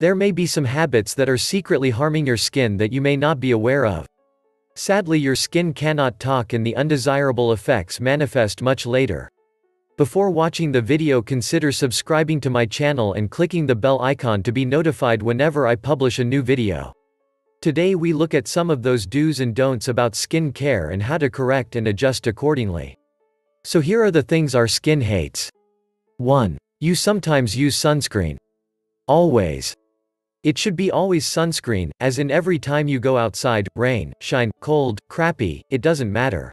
There may be some habits that are secretly harming your skin that you may not be aware of. Sadly your skin cannot talk and the undesirable effects manifest much later. Before watching the video consider subscribing to my channel and clicking the bell icon to be notified whenever I publish a new video. Today we look at some of those do's and don'ts about skin care and how to correct and adjust accordingly. So here are the things our skin hates. 1. You sometimes use sunscreen. Always. It should be always sunscreen, as in every time you go outside, rain, shine, cold, crappy, it doesn't matter.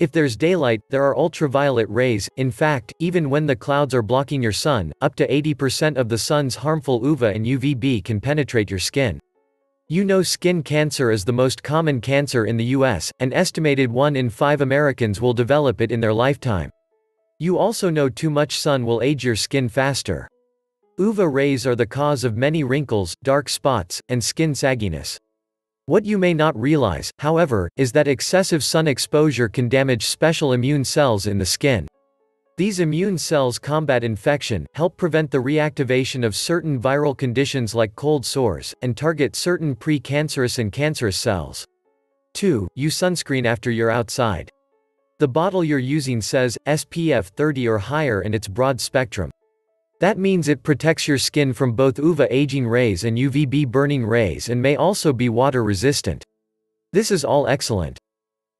If there's daylight, there are ultraviolet rays, in fact, even when the clouds are blocking your sun, up to 80% of the sun's harmful UVA and UVB can penetrate your skin. You know skin cancer is the most common cancer in the US, an estimated 1 in 5 Americans will develop it in their lifetime. You also know too much sun will age your skin faster. UVA rays are the cause of many wrinkles, dark spots, and skin sagginess. What you may not realize, however, is that excessive sun exposure can damage special immune cells in the skin. These immune cells combat infection, help prevent the reactivation of certain viral conditions like cold sores, and target certain pre-cancerous and cancerous cells. 2. Use sunscreen after you're outside. The bottle you're using says, SPF 30 or higher and it's broad spectrum. That means it protects your skin from both UVA aging rays and UVB burning rays and may also be water resistant. This is all excellent.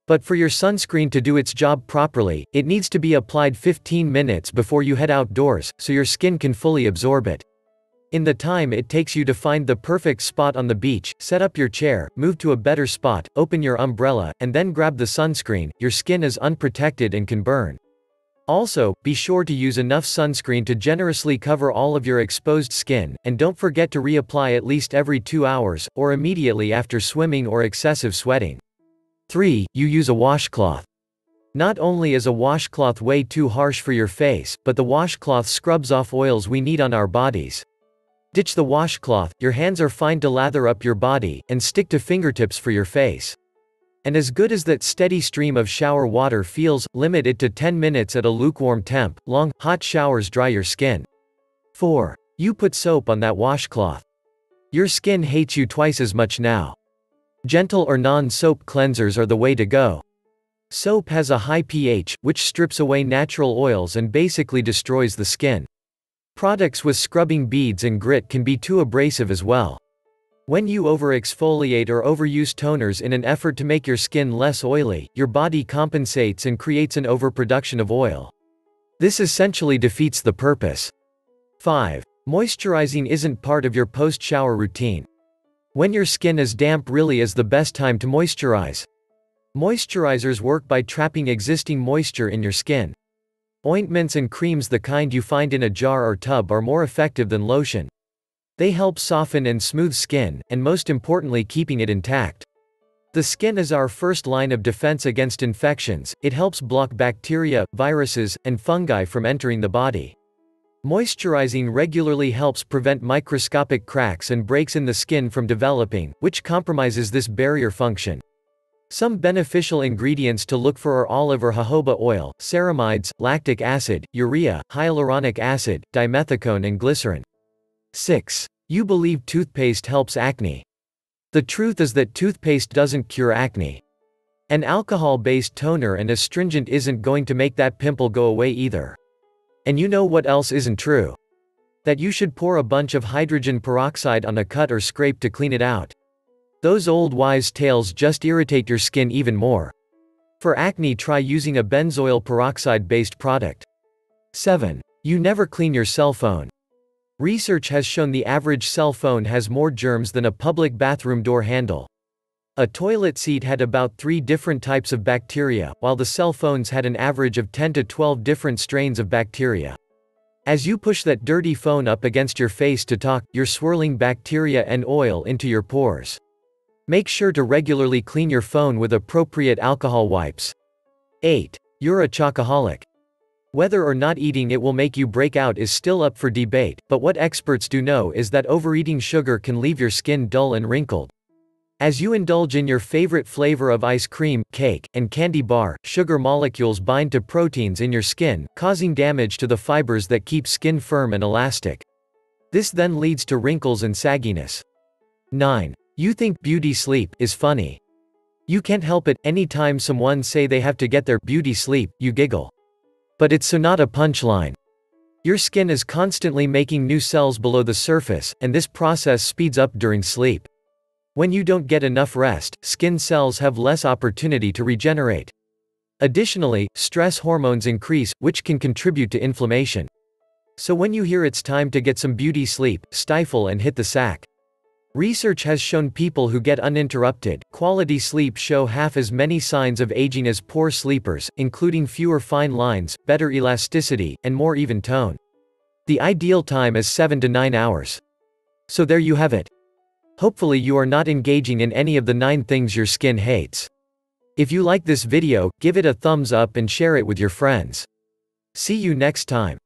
But for your sunscreen to do its job properly, it needs to be applied 15 minutes before you head outdoors, so your skin can fully absorb it. In the time it takes you to find the perfect spot on the beach, set up your chair, move to a better spot, open your umbrella, and then grab the sunscreen, your skin is unprotected and can burn. Also, be sure to use enough sunscreen to generously cover all of your exposed skin, and don't forget to reapply at least every 2 hours, or immediately after swimming or excessive sweating. 3. You use a washcloth. Not only is a washcloth way too harsh for your face, but the washcloth scrubs off oils we need on our bodies. Ditch the washcloth, your hands are fine to lather up your body, and stick to fingertips for your face. And as good as that steady stream of shower water feels, limit it to 10 minutes at a lukewarm temp, long, hot showers dry your skin. 4. You put soap on that washcloth. Your skin hates you twice as much now. Gentle or non-soap cleansers are the way to go. Soap has a high pH, which strips away natural oils and basically destroys the skin. Products with scrubbing beads and grit can be too abrasive as well. When you overexfoliate or overuse toners in an effort to make your skin less oily, your body compensates and creates an overproduction of oil. This essentially defeats the purpose. 5. Moisturizing isn't part of your post-shower routine. When your skin is damp really is the best time to moisturize. Moisturizers work by trapping existing moisture in your skin. Ointments and creams the kind you find in a jar or tub are more effective than lotion. They help soften and smooth skin, and most importantly keeping it intact. The skin is our first line of defense against infections, it helps block bacteria, viruses, and fungi from entering the body. Moisturizing regularly helps prevent microscopic cracks and breaks in the skin from developing, which compromises this barrier function. Some beneficial ingredients to look for are olive or jojoba oil, ceramides, lactic acid, urea, hyaluronic acid, dimethicone and glycerin. 6. You believe toothpaste helps acne. The truth is that toothpaste doesn't cure acne. An alcohol-based toner and astringent isn't going to make that pimple go away either. And you know what else isn't true? That you should pour a bunch of hydrogen peroxide on a cut or scrape to clean it out. Those old wives' tales just irritate your skin even more. For acne try using a benzoyl peroxide based product. 7. You never clean your cell phone. Research has shown the average cell phone has more germs than a public bathroom door handle. A toilet seat had about three different types of bacteria, while the cell phones had an average of 10 to 12 different strains of bacteria. As you push that dirty phone up against your face to talk, you're swirling bacteria and oil into your pores. Make sure to regularly clean your phone with appropriate alcohol wipes. 8. You're a chocoholic. Whether or not eating it will make you break out is still up for debate, but what experts do know is that overeating sugar can leave your skin dull and wrinkled. As you indulge in your favorite flavor of ice cream, cake, and candy bar, sugar molecules bind to proteins in your skin, causing damage to the fibers that keep skin firm and elastic. This then leads to wrinkles and sagginess. 9. You think beauty sleep is funny. You can't help it, anytime someone say they have to get their beauty sleep, you giggle. But it's so not a punchline. Your skin is constantly making new cells below the surface, and this process speeds up during sleep. When you don't get enough rest, skin cells have less opportunity to regenerate. Additionally, stress hormones increase, which can contribute to inflammation. So when you hear it's time to get some beauty sleep, stifle and hit the sack. Research has shown people who get uninterrupted, quality sleep show half as many signs of aging as poor sleepers, including fewer fine lines, better elasticity, and more even tone. The ideal time is 7 to 9 hours. So there you have it. Hopefully you are not engaging in any of the 9 things your skin hates. If you like this video, give it a thumbs up and share it with your friends. See you next time.